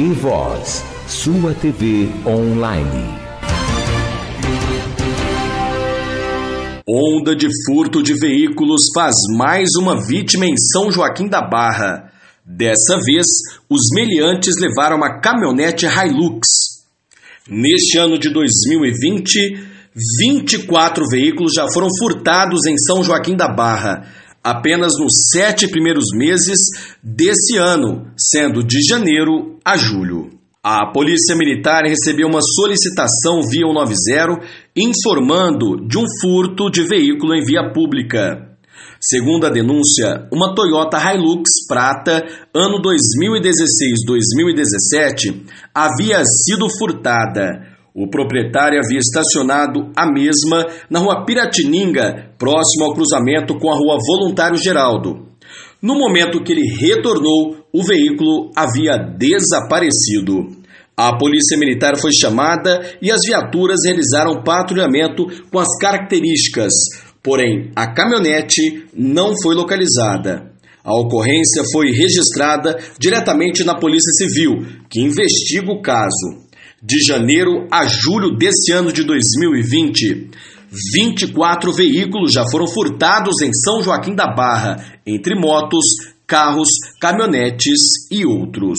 Tem Voz, sua TV online. Onda de furto de veículos faz mais uma vítima em São Joaquim da Barra. Dessa vez, os meliantes levaram uma caminhonete Hilux. Neste ano de 2020, 24 veículos já foram furtados em São Joaquim da Barra, apenas nos sete primeiros meses desse ano, sendo de janeiro a julho. A Polícia Militar recebeu uma solicitação via 190 informando de um furto de veículo em via pública. Segundo a denúncia, uma Toyota Hilux prata, ano 2016-2017, havia sido furtada. O proprietário havia estacionado a mesma na rua Piratininga, próximo ao cruzamento com a rua Voluntário Geraldo. No momento que ele retornou, o veículo havia desaparecido. A polícia militar foi chamada e as viaturas realizaram patrulhamento com as características, porém a caminhonete não foi localizada. A ocorrência foi registrada diretamente na Polícia Civil, que investiga o caso. De janeiro a julho desse ano de 2020, 24 veículos já foram furtados em São Joaquim da Barra, entre motos, carros, caminhonetes e outros.